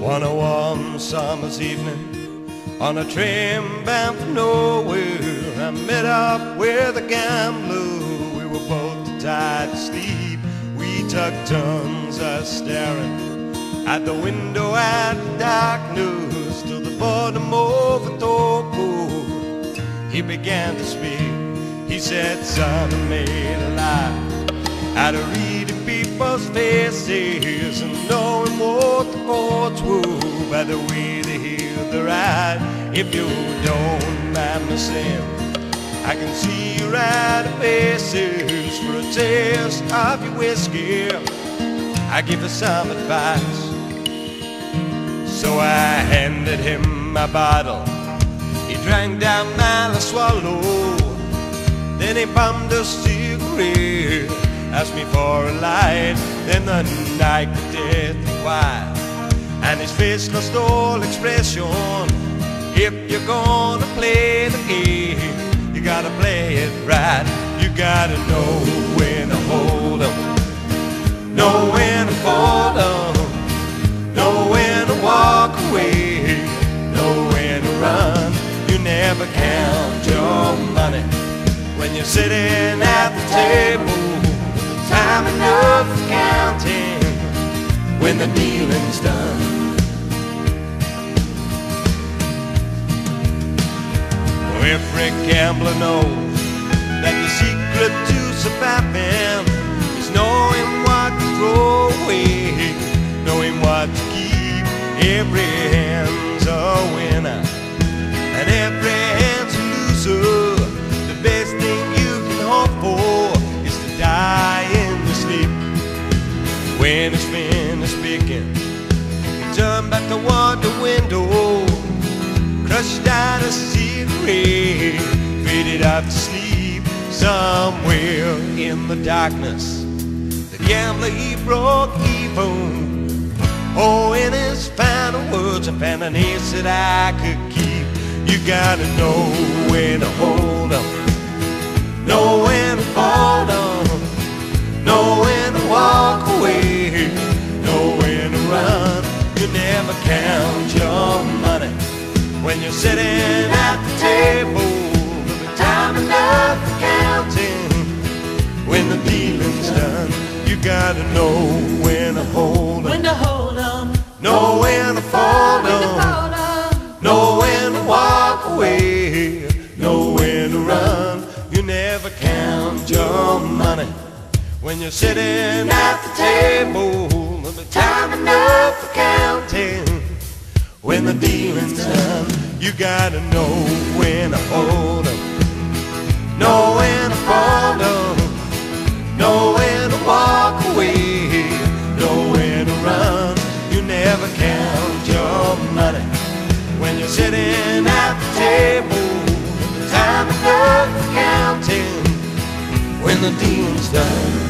On a warm summer's evening, on a train bound for nowhere, I met up with a gambler. We were both tired to sleep. We took turns of staring at the window at darkness till the bottom of the door. He began to speak. He said, "Son, I made a lie." Out of reading people's faces by the way they hear the ride. If you don't mind me saying, I can see you your right faces for a taste of your whiskey. I give you some advice. So I handed him my bottle. He drank down and swallowed. Then he bummed a cigarette asked me for a light. Then the night got deathly quiet, and his face lost all expression. If you're gonna play the game, you gotta play it right. You gotta know when to hold 'em, know when to fold 'em, know when to walk away, know when to run. You never count your money when you're sitting at the table time enough for counting when the dealing's done. Every gambler knows that the secret to surviving is knowing what to throw away, knowing what to keep. Every hand's a winner, and every hand's a loser. The best thing you can hope for is to die in your sleep. when it's finished you turn back toward the window, crushed down a cigarette, faded off to sleep somewhere in the darkness. The gambler he broke even. Oh, in his final words, I found an ace that I could keep. You gotta know when to hold 'em, know when to fold 'em, know when to walk away, know when to run. You never count your money when you're sitting at the table. There'll be time enough for counting when the dealing's done. You gotta know when to hold 'em, When to hold 'em, know when to fold when to 'em, fold 'em. know when to walk away, know when to run. You never count your money when you're sitting at the table. There'll be time enough for counting when the dealing's done. Gotta know when to hold 'em, know when to fold 'em, know when to walk away, know when to run. You never count your money when you're sitting at the table. Time enough for counting when the deal's done.